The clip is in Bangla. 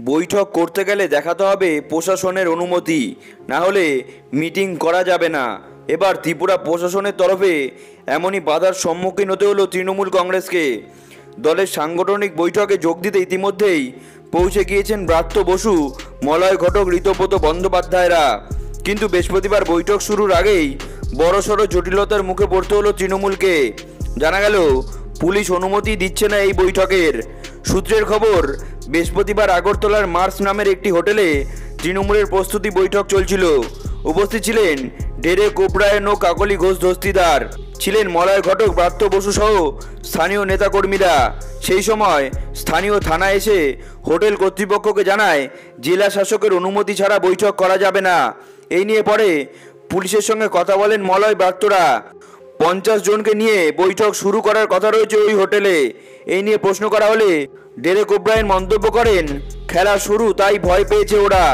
বৈঠক করতে গেলে দেখাতে হবে প্রশাসনের অনুমতি। না হলে মিটিং করা যাবে না। এবার ত্রিপুরা প্রশাসনের তরফে এমনই বাধার সম্মুখীন হতে হলো তৃণমূল কংগ্রেসকে। দলের সাংগঠনিক বৈঠকে যোগ দিতে ইতিমধ্যেই পৌঁছে গিয়েছেন ব্রাত্য বসু, মলয় ঘটক, ঋতব্রত বন্দ্যোপাধ্যায়রা। কিন্তু বৃহস্পতিবার বৈঠক শুরুর আগেই বড়সড় জটিলতার মুখে পড়তে হলো তৃণমূলকে। জানা গেল, পুলিশ অনুমতি দিচ্ছে না এই বৈঠকের। সূত্রের খবর বৃহস্পতিবার আগরতলার মার্স নামের একটি হোটেলে তৃণমূলের প্রস্তুতি বৈঠক চলছিল। উপস্থিত ছিলেন ডেরে কোবরায়ন ও কাকলি ঘোষ দস্তিদার ছিলেন মলয় ঘটক, ব্রাত্য বসু সহ স্থানীয় নেতাকর্মীরা। সেই সময় স্থানীয় থানা এসে হোটেল কর্তৃপক্ষকে জানায়, জেলা শাসকের অনুমতি ছাড়া বৈঠক করা যাবে না। এই নিয়ে পরে পুলিশের সঙ্গে কথা বলেন মলয় ব্রাত্যরা। পঞ্চাশ জনকে নিয়ে বৈঠক শুরু করার কথা রয়েছে ওই হোটেলে। এই নিয়ে প্রশ্ন করা হলে ডেরেক ওব্রায়েন মন্তব্য করেন, খেলা শুরু, তাই ভয় পেয়েছে ওরা।